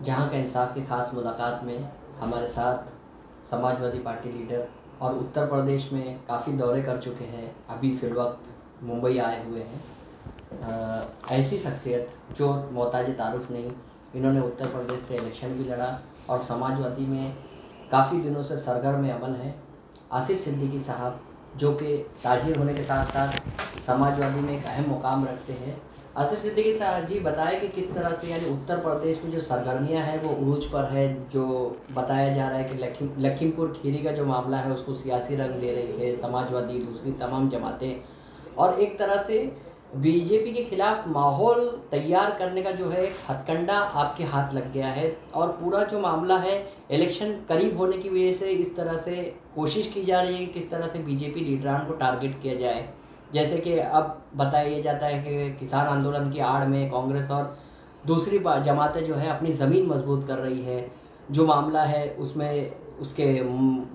जहाँ का इंसाफ की खास मुलाकात में हमारे साथ समाजवादी पार्टी लीडर और उत्तर प्रदेश में काफ़ी दौरे कर चुके हैं, अभी फिल वक्त मुंबई आए हुए हैं। ऐसी शख्सियत जो मोहताज तारुफ नहीं, इन्होंने उत्तर प्रदेश से इलेक्शन भी लड़ा और समाजवादी में काफ़ी दिनों से सरगर्म अमल है। आसिफ सिद्दीकी साहब, जो कि ताजिर होने के साथ साथ समाजवादी में एक अहम मुकाम रखते हैं आसिफ सिद्दीकी जी बताएँ कि किस तरह से यानी उत्तर प्रदेश में जो सरगर्मियाँ हैं, वो उरूज पर है, जो बताया जा रहा है कि लखीम, लखीमपुर खीरी का जो मामला है, उसको सियासी रंग दे रही है समाजवादी, दूसरी तमाम जमातें। और एक तरह से बीजेपी के खिलाफ माहौल तैयार करने का जो है एक हथकंडा आपके हाथ लग गया है। और पूरा जो मामला है, इलेक्शन करीब होने की वजह से इस तरह से कोशिश की जा रही है कि किस तरह से बीजेपी लीडरान को टारगेट किया जाए। जैसे कि अब बताया जाता है कि किसान आंदोलन की आड़ में कांग्रेस और दूसरी जमातें जो है अपनी ज़मीन मज़बूत कर रही है। जो मामला है उसमें उसके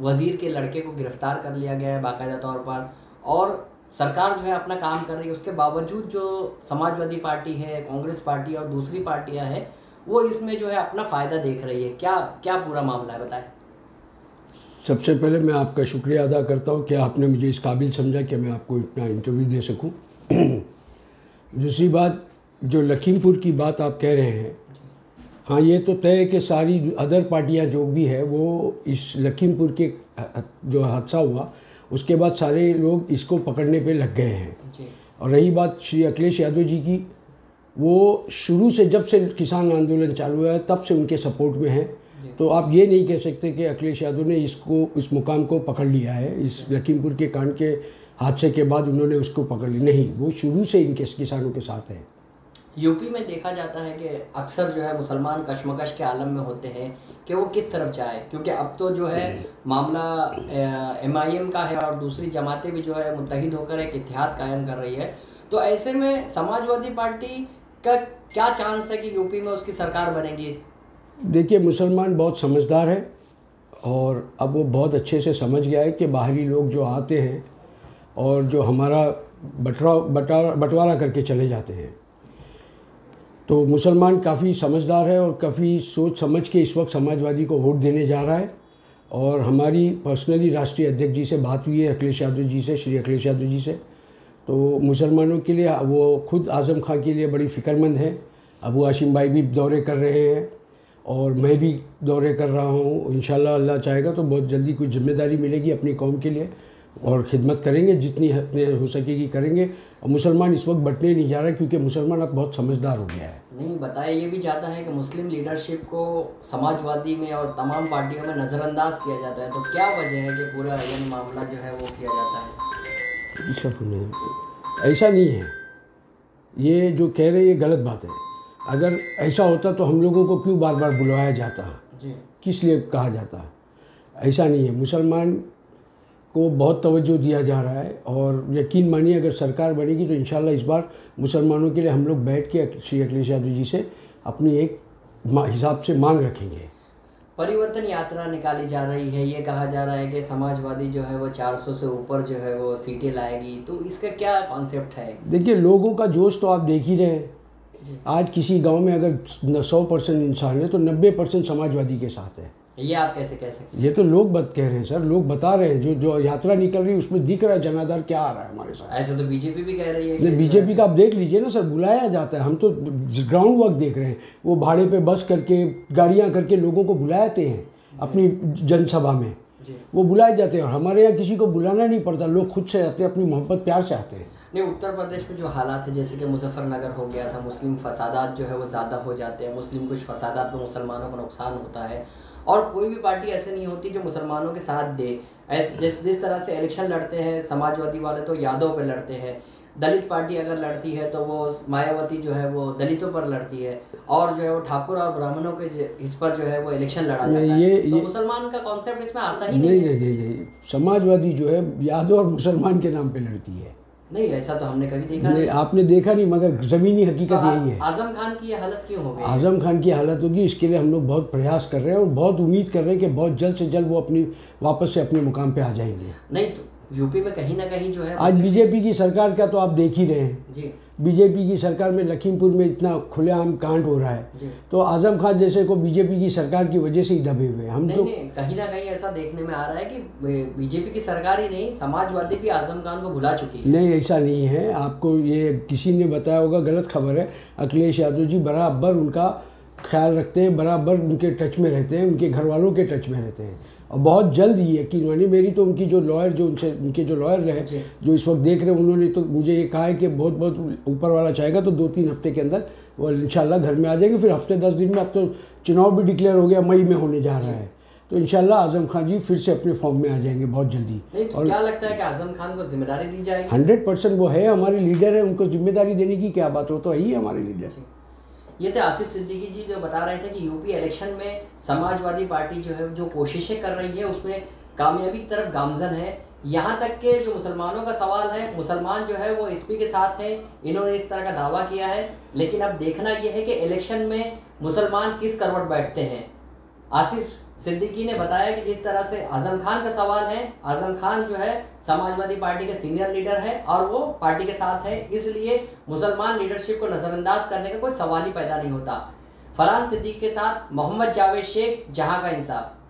वज़ीर के लड़के को गिरफ़्तार कर लिया गया है बाकायदा तौर पर। और सरकार जो है अपना काम कर रही है। उसके बावजूद जो समाजवादी पार्टी है, कांग्रेस पार्टी और दूसरी पार्टियाँ हैं, वो इसमें जो है अपना फ़ायदा देख रही है। क्या क्या पूरा मामला है बताएँ? सबसे पहले मैं आपका शुक्रिया अदा करता हूँ कि आपने मुझे इस काबिल समझा कि मैं आपको इतना इंटरव्यू दे सकूँ। दूसरी बात जो लखीमपुर की बात आप कह रहे हैं हाँ ये तो तय है कि सारी अदर पार्टियाँ जो भी है वो इस लखीमपुर के जो हादसा हुआ उसके बाद सारे लोग इसको पकड़ने पे लग गए हैं। और रही बात श्री अखिलेश यादव जी की वो शुरू से जब से किसान आंदोलन चालू हुआ है तब से उनके सपोर्ट में है। तो आप ये नहीं कह सकते कि अखिलेश यादव ने इसको इस मुकाम को पकड़ लिया है। इस लखीमपुर के कांड के हादसे के बाद उन्होंने उसको पकड़ लिया। नहीं वो शुरू से इनके किसानों के साथ है। यूपी में देखा जाता है कि अक्सर जो है मुसलमान कशमकश के आलम में होते हैं कि वो किस तरफ़ जाए। क्योंकि अब तो जो है मामला एम आई एम का है और दूसरी जमातें भी जो है मुतहद होकर एक इतिहाद कायम कर रही है। तो ऐसे में समाजवादी पार्टी का क्या चांस है कि यूपी में उसकी सरकार बनेगी? देखिए, मुसलमान बहुत समझदार है और अब वो बहुत अच्छे से समझ गया है कि बाहरी लोग जो आते हैं और जो हमारा बटरा, बटा, बंटवारा करके चले जाते हैं। तो मुसलमान काफ़ी समझदार है और काफ़ी सोच समझ के इस वक्त समाजवादी को वोट देने जा रहा है और हमारी पर्सनली राष्ट्रीय अध्यक्ष जी से बात हुई है, अखिलेश यादव जी से, श्री अखिलेश यादव जी से। तो मुसलमानों के लिए, वो खुद आज़म खां के लिए बड़ी फ़िक्रमंद है। अबू आशिम भाई भी दौरे कर रहे हैं। और मैं भी दौरे कर रहा हूँ। इन अल्लाह चाहेगा तो बहुत जल्दी कोई ज़िम्मेदारी मिलेगी अपनी कौम के लिए और खिदमत करेंगे जितनी अपने हो सकेगी करेंगे। और मुसलमान इस वक्त बटने नहीं जा रहा क्योंकि मुसलमान अब बहुत समझदार हो गया है। नहीं बताया ये भी जाता है कि मुस्लिम लीडरशिप को समाजवादी में और तमाम पार्टियों में नज़रअंदाज किया जाता है। तो क्या वजह है कि पूरा यानी मामला जो है वो किया जाता है? ऐसा नहीं ऐसा नहीं है। ये जो कह रहे हैं ये गलत बात है। अगर ऐसा होता तो हम लोगों को क्यों बार बार बुलवाया जाता? जी। किस लिए कहा जाता? ऐसा नहीं है। मुसलमान को बहुत तवज्जो दिया जा रहा है और यकीन मानिए अगर सरकार बनेगी तो इंशाल्लाह इस बार मुसलमानों के लिए हम लोग बैठ के श्री अखिलेश यादव जी से अपनी एक हिसाब से मांग रखेंगे। परिवर्तन यात्रा निकाली जा रही है। ये कहा जा रहा है कि समाजवादी जो है वो 400 से ऊपर जो है वो सीटें लाएगी। तो इसका क्या कॉन्सेप्ट है? देखिए लोगों का जोश तो आप देख ही रहे हैं। आज किसी गाँव में अगर सौ परसेंट इंसान है तो नब्बे परसेंट समाजवादी के साथ है। ये आप कैसे कह सकते ये तो लोग बत कह रहे हैं सर। लोग बता रहे हैं जो जो यात्रा निकल रही है उसमें दिख रहा है जनाधार क्या आ रहा है हमारे साथ। ऐसा तो बीजेपी भी कह रही है नहीं बीजेपी का आप देख लीजिए ना सर बुलाया जाता है। हम तो ग्राउंड वर्क देख रहे हैं। वो भाड़े पे बस करके गाड़ियाँ करके लोगों को बुलाते हैं अपनी जनसभा में। वो बुलाए जाते हैं और हमारे यहाँ किसी को बुलाना नहीं पड़ता। लोग खुद से आते हैं अपनी मोहब्बत प्यार से आते हैं। नहीं उत्तर प्रदेश में जो हालात है जैसे कि मुजफ्फरनगर हो गया था मुस्लिम फसादात जो है वो ज़्यादा हो जाते हैं। मुस्लिम कुछ फसादात में मुसलमानों को नुकसान होता है। और कोई भी पार्टी ऐसे नहीं होती जो मुसलमानों के साथ दे। ऐसे जिस जिस तरह से इलेक्शन लड़ते हैं समाजवादी वाले तो यादव पर लड़ते हैं। दलित पार्टी अगर लड़ती है तो वो मायावती जो है वो दलितों पर लड़ती है। और जो है वो ठाकुर और ब्राह्मणों के इस पर जो है वो इलेक्शन लड़ा नहीं, जाता है। ये- तो ये- मुसलमान का कॉन्सेप्ट इसमें आता ही नहीं नहीं है। नहीं नहीं नहीं। समाजवादी जो है यादव और मुसलमान के नाम पे लड़ती है। नहीं ऐसा तो हमने कभी देखा नहीं, आपने देखा नहीं मगर ज़मीनी हकीकत तो यही है। आज़म खान की ये हालत क्यों हो गई? आज़म खान की हालत होगी इसके लिए हम लोग बहुत प्रयास कर रहे हैं और बहुत उम्मीद कर रहे हैं कि बहुत जल्द से जल्द वो अपनी वापस से अपने मुकाम पे आ जाएँगे। नहीं तो यूपी में कहीं ना कहीं जो है आज बीजेपी की सरकार का तो आप देख ही रहे हैं। जी। बीजेपी की सरकार में लखीमपुर में इतना खुलेआम कांड हो रहा है। तो आज़म खान जैसे को बीजेपी की सरकार की वजह से ही दबे हुए हम नहीं तो नहीं कहीं ना कहीं ऐसा देखने में आ रहा है कि बीजेपी की सरकार ही नहीं समाजवादी भी आज़म खान को भुला चुकी है। नहीं ऐसा नहीं है। आपको ये किसी ने बताया होगा गलत खबर है। अखिलेश यादव जी बराबर उनका ख्याल रखते हैं बराबर उनके टच में रहते हैं उनके घर वालों के टच में रहते हैं। और बहुत जल्द ही यकीन मानिए मेरी तो उनकी जो लॉयर जो उनसे उनके जो लॉयर रहे जो इस वक्त देख रहे हैं उन्होंने तो मुझे ये कहा है कि बहुत बहुत ऊपर वाला चाहेगा तो दो तीन हफ़्ते के अंदर वो इंशाल्लाह घर में आ जाएँगे फिर हफ़्ते दस दिन में अब तो चुनाव भी डिक्लेयर हो गया मई में होने जा रहा है। तो इंशाल्लाह आज़म खान जी फिर से अपने फॉर्म में आ जाएँगे बहुत जल्दी। नहीं तो क्या लगता है कि आज़म खान को ज़िम्मेदारी दी जाएगी? हंड्रेड परसेंट वो है हमारे लीडर है उनको ज़िम्मेदारी देने की क्या बात हो तो है ही हमारे लीडर ये थे आसिफ सिद्दीकी जी जो बता रहे थे कि यूपी इलेक्शन में समाजवादी पार्टी जो है, जो कोशिशें कर रही है, उसमें कामयाबी की तरफ़ गामजन है। यहाँ तक के जो मुसलमानों का सवाल है, मुसलमान जो है, वो एसपी के साथ हैं, इन्होंने इस तरह का दावा किया है। लेकिन अब देखना यह है कि इलेक्शन में मुसलमान किस करवट बैठते हैं। आसिफ सिद्दीकी ने बताया कि जिस तरह से आज़म खान का सवाल है, आज़म खान जो है समाजवादी पार्टी के सीनियर लीडर है और वो पार्टी के साथ है, इसलिए मुसलमान लीडरशिप को नज़रअंदाज करने का कोई सवाल ही पैदा नहीं होता। फरहान सिद्दीक के साथ मोहम्मद जावेद शेख, जहाँ का इंसाफ।